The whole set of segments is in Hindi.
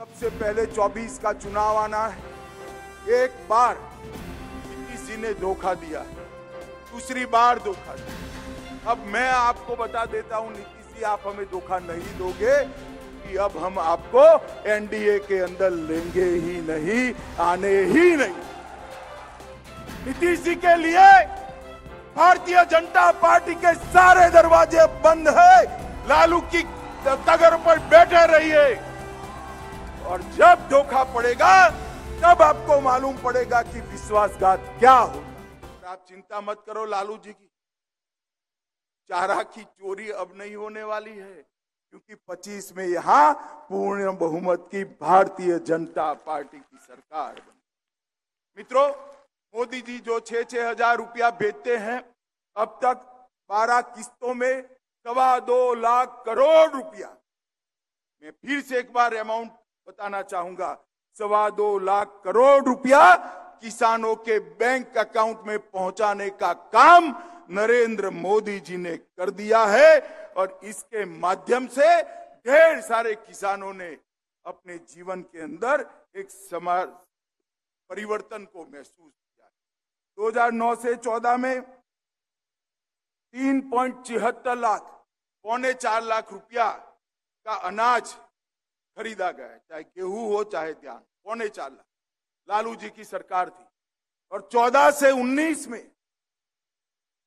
सबसे पहले 24 का चुनाव आना है। एक बार किसी ने धोखा दिया है, दूसरी बार धोखा दिया अब मैं आपको बता देता हूँ, नीतीश जी, आप हमें धोखा नहीं दोगे कि अब हम आपको एनडीए के अंदर लेंगे ही नहीं, आने ही नहीं। नीतीश जी के लिए भारतीय जनता पार्टी के सारे दरवाजे बंद है। लालू की तगर पर बैठे रहिए। और जब धोखा पड़ेगा, तब आपको मालूम पड़ेगा कि विश्वासघात क्या होगा आप चिंता मत करो लालू जी की। चारा की चोरी अब नहीं होने वाली है, क्योंकि 25 में यहाँ पूर्ण बहुमत की भारतीय जनता पार्टी की सरकार बनी। मित्रों, मोदी जी जो छह छह हज़ार रुपया भेजते हैं, अब तक 12 किस्तों में सवा दो लाख करोड़ रुपया। मैं फिर से एक बार अमाउंट बताना चाहूँगा, सवा दो लाख करोड़ रुपया किसानों के बैंक अकाउंट में पहुँचाने का काम नरेंद्र मोदी जी ने कर दिया है और इसके माध्यम से ढेर सारे किसानों ने अपने जीवन के अंदर एक समाज परिवर्तन को महसूस किया 2009 से 14 में तीन पॉइंट छिहत्तर लाख, पौने चार लाख रुपया का अनाज खरीदा गया चाहे गेहूँ हो, चाहे ध्यान पौने चार लाख। लालू जी की सरकार थी। और 14 से 19 में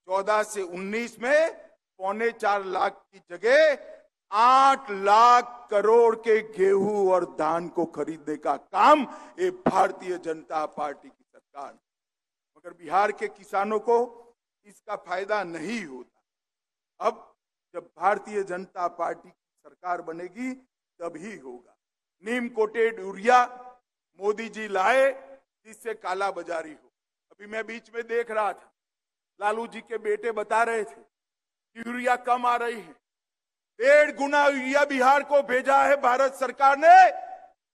14 से 19 में पौने चार लाख की जगह आठ लाख करोड़ के गेहूँ और धान को खरीदने का काम ये भारतीय जनता पार्टी की सरकार मगर बिहार के किसानों को इसका फ़ायदा नहीं होता। अब जब भारतीय जनता पार्टी की सरकार बनेगी तभी होगा। नीम कोटेड यूरिया मोदी जी लाए, जिससे काला बाजारी हो। अभी मैं बीच में देख रहा था। लालू जी के बेटे बता रहे थे कि यूरिया कम आ रही है। डेढ़ गुना यूरिया बिहार को भेजा है भारत सरकार ने।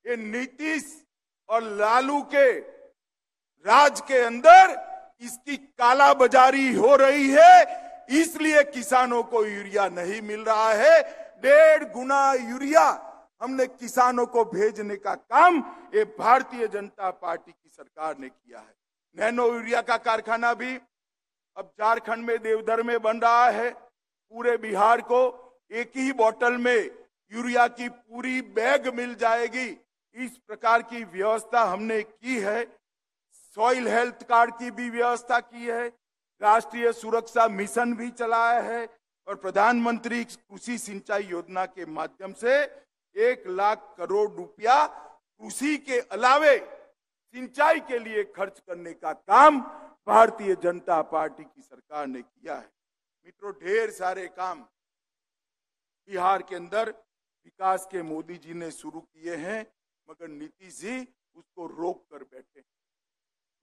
ये नीतीश और लालू के राज के अंदर इसकी काला बाजारी हो रही है। इसलिए किसानों को यूरिया नहीं मिल रहा है। डेढ़ गुना यूरिया हमने किसानों को भेजने का काम ये भारतीय जनता पार्टी की सरकार ने किया है। नैनो यूरिया का कारखाना भी अब झारखंड में, देवधर में बन रहा है। पूरे बिहार को एक ही बोतल में यूरिया की पूरी बैग मिल जाएगी। इस प्रकार की व्यवस्था हमने की है। सॉइल हेल्थ कार्ड की भी व्यवस्था की है। राष्ट्रीय सुरक्षा मिशन भी चलाया है और प्रधानमंत्री कृषि सिंचाई योजना के माध्यम से एक लाख करोड़ रुपया कृषि के अलावे सिंचाई के लिए खर्च करने का काम भारतीय जनता पार्टी की सरकार ने किया है। मित्रों, ढेर सारे काम बिहार के अंदर विकास के मोदी जी ने शुरू किए हैं, मगर नीतीश जी उसको रोक कर बैठे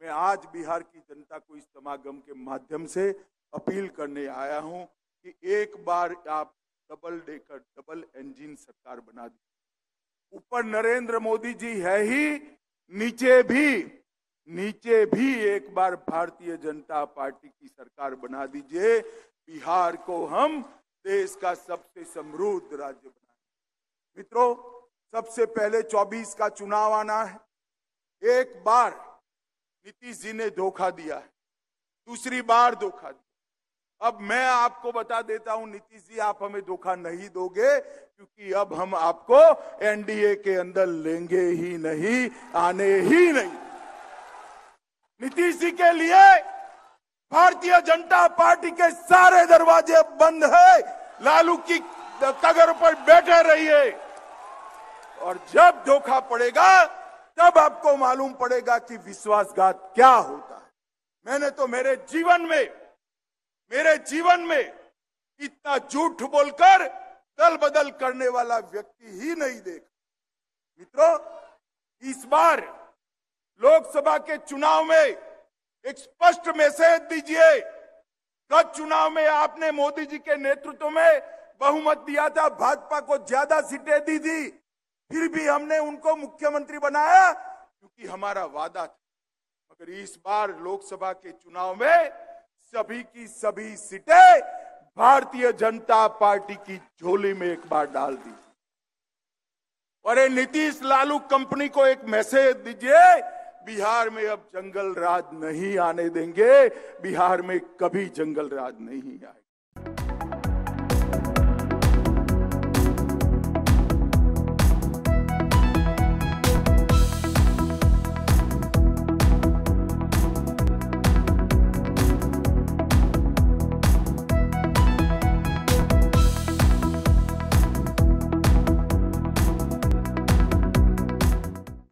मैं आज बिहार की जनता को इस समागम के माध्यम से अपील करने आया हूँ कि एक बार आप डबल डेकर, डबल इंजन सरकार बना दी। ऊपर नरेंद्र मोदी जी है ही, नीचे भी नीचे भी एक बार भारतीय जनता पार्टी की सरकार बना दीजिए। बिहार को हम देश का सबसे समृद्ध राज्य बना मित्रों, सबसे पहले 24 का चुनाव आना है। एक बार नीतीश जी ने धोखा दिया है, दूसरी बार धोखा दिया अब मैं आपको बता देता हूँ, नीतीश जी, आप हमें धोखा नहीं दोगे, क्योंकि अब हम आपको एनडीए के अंदर लेंगे ही नहीं, आने ही नहीं। नीतीश जी के लिए भारतीय जनता पार्टी के सारे दरवाजे बंद है। लालू की कगर पर बैठे रहिए। और जब धोखा पड़ेगा, तब आपको मालूम पड़ेगा कि विश्वासघात क्या होता है। मैंने तो मेरे जीवन में मेरे जीवन में इतना झूठ बोलकर दल बदल करने वाला व्यक्ति ही नहीं देखा। मित्रों, इस बार लोकसभा के चुनाव में एक स्पष्ट मैसेज दीजिए। गत चुनाव में आपने मोदी जी के नेतृत्व में बहुमत दिया था, भाजपा को ज़्यादा सीटें दी थी। फिर भी हमने उनको मुख्यमंत्री बनाया, क्योंकि हमारा वादा था। मगर इस बार लोकसभा के चुनाव में सभी की सभी सीटें भारतीय जनता पार्टी की झोली में एक बार डाल दी। और नीतीश लालू कंपनी को एक मैसेज दीजिए, बिहार में अब जंगल राज नहीं आने देंगे, बिहार में कभी जंगल राज नहीं आएगा।